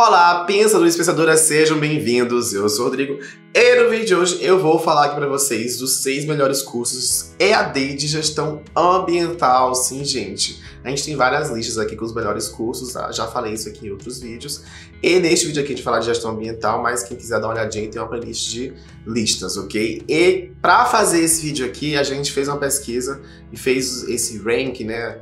Olá, pensadores e pensadoras, sejam bem-vindos. Eu sou o Rodrigo e no vídeo de hoje eu vou falar aqui para vocês dos seis melhores cursos EAD de gestão ambiental. Sim, gente, a gente tem várias listas aqui com os melhores cursos, tá? já falei isso aqui em outros vídeos. E neste vídeo aqui a gente falar de gestão ambiental, mas quem quiser dar uma olhadinha tem uma playlist de listas, ok? E para fazer esse vídeo aqui, a gente fez uma pesquisa e fez esse rank, né?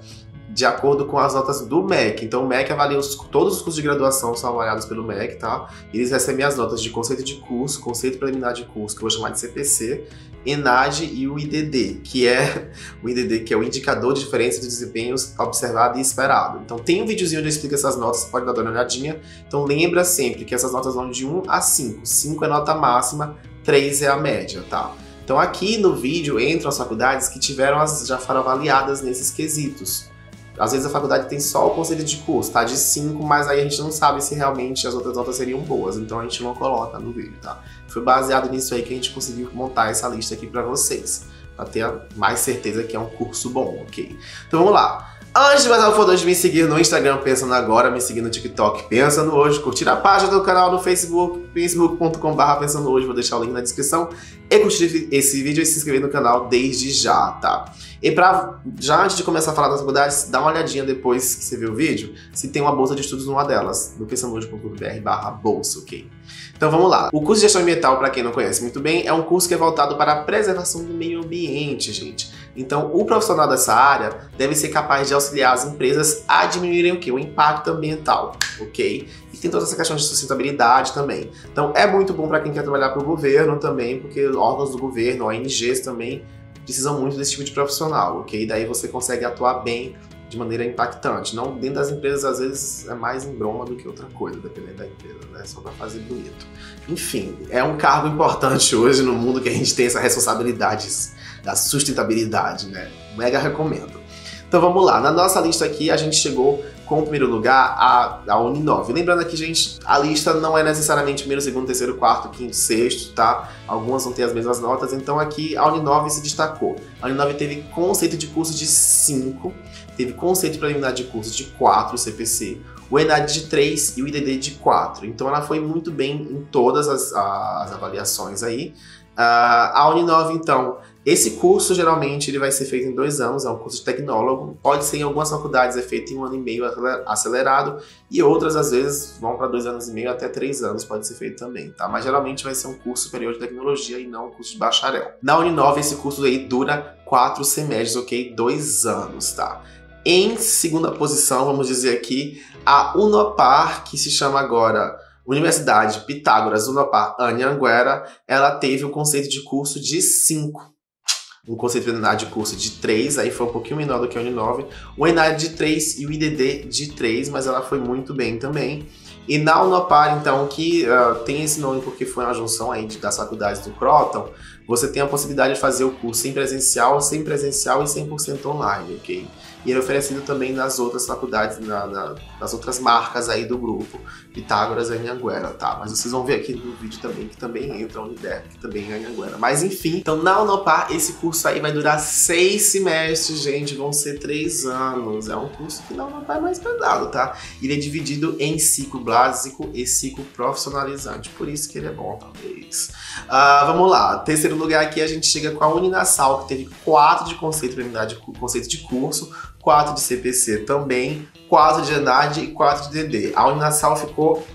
De acordo com as notas do MEC. Então o MEC avalia os, todos os cursos de graduação são avaliados pelo MEC, tá? Eles recebem as notas de conceito de curso, conceito preliminar de curso, que eu vou chamar de CPC, ENAD e o IDD, que é o IDD, que é o indicador de diferença de desempenhos observado e esperado. Então tem um videozinho onde eu explico essas notas, pode dar uma olhadinha. Então lembra sempre que essas notas vão de 1 a 5. 5 é nota máxima, 3 é a média, tá? Então aqui no vídeo entram as faculdades que tiveram as, já foram avaliadas nesses quesitos. Às vezes a faculdade tem só o conselho de curso, tá? De 5, mas aí a gente não sabe se realmente as outras notas seriam boas, então a gente não coloca no vídeo, tá? Foi baseado nisso aí que a gente conseguiu montar essa lista aqui para vocês, para ter mais certeza que é um curso bom, ok? Então vamos lá. Antes de mais nada, for me seguir no Instagram Pensando Agora, me seguir no TikTok Pensando Hoje, curtir a página do canal no Facebook, facebook.com.br Pensando Hoje, vou deixar o link na descrição, e curtir esse vídeo e se inscrever no canal desde já, tá? E pra, já antes de começar a falar das faculdades, dá uma olhadinha depois que você viu o vídeo, se tem uma bolsa de estudos numa delas, no pensandohoje.br barra bolsa, ok? Então vamos lá. O curso de gestão ambiental, para quem não conhece muito bem, é um curso que é voltado para a preservação do meio ambiente, gente. Então, o profissional dessa área deve ser capaz de auxiliar as empresas a diminuírem o quê? O impacto ambiental, ok? E tem toda essa questão de sustentabilidade também. Então, é muito bom para quem quer trabalhar para o governo também, porque órgãos do governo, ONGs também, precisam muito desse tipo de profissional, ok? Daí você consegue atuar bem de maneira impactante. Não dentro das empresas, às vezes, é mais em broma do que outra coisa, dependendo da empresa, né? Só para fazer bonito. Enfim, é um cargo importante hoje no mundo que a gente tem essa responsabilidade da sustentabilidade, né? Mega recomendo. Então vamos lá, na nossa lista aqui a gente chegou com o primeiro lugar a, a Uninove. Lembrando aqui, gente, a lista não é necessariamente primeiro, segundo, terceiro, quarto, quinto, sexto, tá? Algumas vão ter as mesmas notas, então aqui a Uninove se destacou. A Uninove teve conceito de curso de 5, teve conceito preliminar de curso de 4, CPC, o ENAD de 3 e o IDD de 4. Então ela foi muito bem em todas as, as avaliações aí. Uh, a Uninove, então, esse curso geralmente ele vai ser feito em dois anos, é um curso de tecnólogo. Pode ser em algumas faculdades é feito em um ano e meio acelerado e outras às vezes vão para dois anos e meio até três anos pode ser feito também, tá? Mas geralmente vai ser um curso superior de tecnologia e não um curso de bacharel. Na Uninove esse curso aí dura quatro semestres, ok? Dois anos, tá? Em segunda posição, vamos dizer aqui, a Unopar, que se chama agora Universidade Pitágoras Unopar Anhanguera, ela teve o um conceito de curso de 5 um conceito de unidade de curso de 3, aí foi um pouquinho menor do que a Uninove, o ENAD de 3 e o IDD de 3, mas ela foi muito bem também. E na Unopar, então, que uh, tem esse nome porque foi uma junção aí das faculdades do Croton, você tem a possibilidade de fazer o curso sem presencial, sem presencial e 100% online, ok? E ele é oferecido também nas outras faculdades, na, na, nas outras marcas aí do grupo, Pitágoras e Anhanguera, tá? Mas vocês vão ver aqui no vídeo também que também entra a Uniderp, que também é Anhanguera. Mas enfim, então na Unopar esse curso aí vai durar seis semestres, gente, vão ser três anos. É um curso que na Unopar é mais pesado, tá? Ele é dividido em ciclo básico e ciclo profissionalizante, por isso que ele é bom, talvez. Uh, vamos lá, terceiro lugar aqui a gente chega com a Uninasal, que teve quatro de conceito, de conceito de curso, 4 de CPC também, 4 de ENAD e 4 de DD. A Uninasal ficou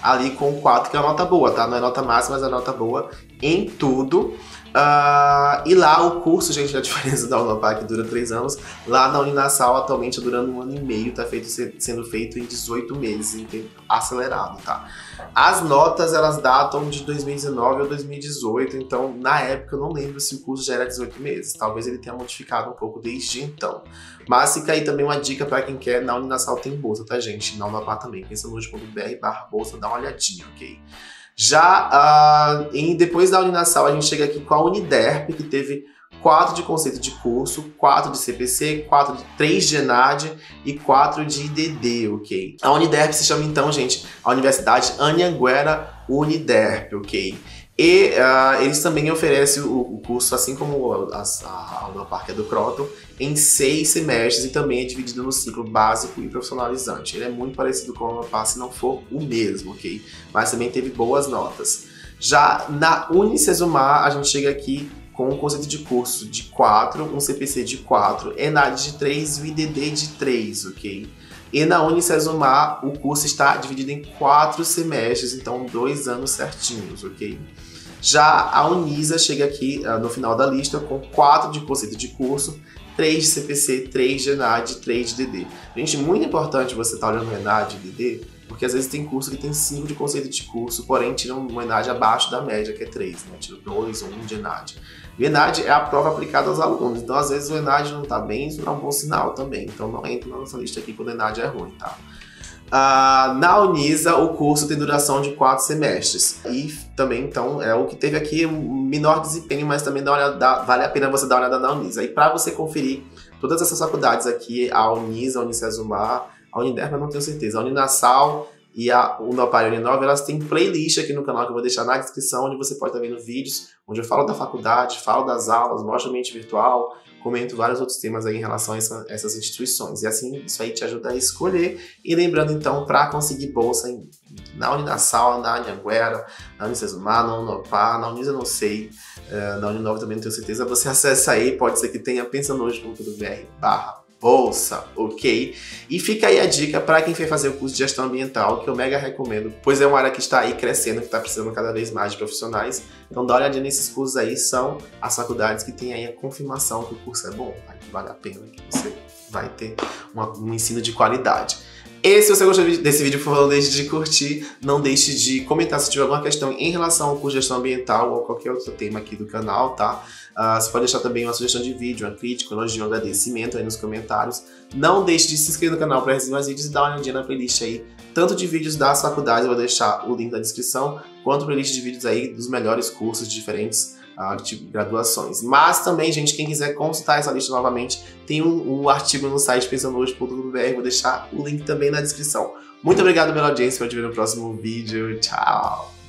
ali com 4, que é uma nota boa, tá? Não é nota máxima, mas é nota boa em tudo. Uh, e lá o curso, gente, a diferença da Unopar que dura 3 anos, lá na Uninasal atualmente é durando um ano e meio, tá feito, sendo feito em 18 meses, em tempo acelerado, tá? As notas, elas datam de 2019 ou 2018, então na época eu não lembro se o curso já era 18 meses, talvez ele tenha modificado um pouco desde então. Mas fica aí também uma dica para quem quer, na Uninasal tem bolsa, tá gente? Na Unopar também, pensa no br barra bolsa, dá uma olhadinha, ok? Já uh, em, depois da Uninasal, a gente chega aqui com a Uniderp, que teve 4 de conceito de curso, 4 de CPC, 4 de 3 de ENAD e 4 de IDD, ok? A Uniderp se chama então, gente, a Universidade Anhanguera Uniderp, ok? E uh, eles também oferecem o, o, curso, assim como a, a, a Parque do Croton, em seis semestres e também é dividido no ciclo básico e profissionalizante. Ele é muito parecido com o Unopar, se não for o mesmo, ok? Mas também teve boas notas. Já na Unicesumar, a gente chega aqui com um conceito de curso de 4, um CPC de 4, ENAD de 3 e o IDD de 3, ok? E na Unicesumar, o curso está dividido em quatro semestres, então dois anos certinhos, ok? Já a Unisa chega aqui uh, no final da lista com 4 de conceito de curso, 3 de CPC, 3 de ENAD, 3 de DD. Gente, muito importante você estar tá olhando o ENAD e DD, porque às vezes tem curso que tem 5 de conceito de curso, porém tiram um ENAD abaixo da média, que é 3, né? Tira 2 ou 1 de ENAD. O ENAD é a prova aplicada aos alunos, então às vezes o ENAD não está bem, isso não é um bom sinal também. Então não entra na nossa lista aqui quando o ENAD é ruim, tá? Uh, na Unisa, o curso tem duração de quatro semestres. E também, então, é o que teve aqui menor desempenho, mas também dá olhada, vale a pena você dar uma olhada na Unisa. E para você conferir todas essas faculdades aqui, a Unisa, a Unicesumar, a Uniderp, eu não tenho certeza, a Uninasal e a Unopar Uninove, elas têm playlist aqui no canal que eu vou deixar na descrição, onde você pode estar vendo vídeos, onde eu falo da faculdade, falo das aulas, mostro virtual, comento vários outros temas aí em relação a essa, essas instituições. E assim, isso aí te ajuda a escolher. E lembrando, então, para conseguir bolsa em, na Uninasal, na Anhanguera, na Unicesumar, na Unopar, na Unisa não sei, uh, na Uninove também não tenho certeza, você acessa aí, pode ser que tenha pensanojo.br barra bolsa, ok? E fica aí a dica para quem for fazer o curso de gestão ambiental, que eu mega recomendo, pois é uma área que está aí crescendo, que está precisando cada vez mais de profissionais. Então dá uma olhadinha nesses cursos aí, são as faculdades que têm aí a confirmação que o curso é bom, que vale a pena, que você vai ter uma, um ensino de qualidade. E se você gostou desse vídeo, por favor, não deixe de curtir, não deixe de comentar se tiver alguma questão em relação ao curso de gestão ambiental ou qualquer outro tema aqui do canal, tá? Uh, você pode deixar também uma sugestão de vídeo, uma crítica, um elogio, um agradecimento aí nos comentários. Não deixe de se inscrever no canal para receber mais vídeos e dar uma olhadinha na playlist aí, tanto de vídeos das faculdades, eu vou deixar o link na descrição, quanto playlist de vídeos aí dos melhores cursos de diferentes uh, tipo, graduações. Mas também, gente, quem quiser consultar essa lista novamente, tem um, um artigo no site pensandohoje.br, vou deixar o link também na descrição. Muito obrigado pela audiência, pode ver no próximo vídeo. Tchau!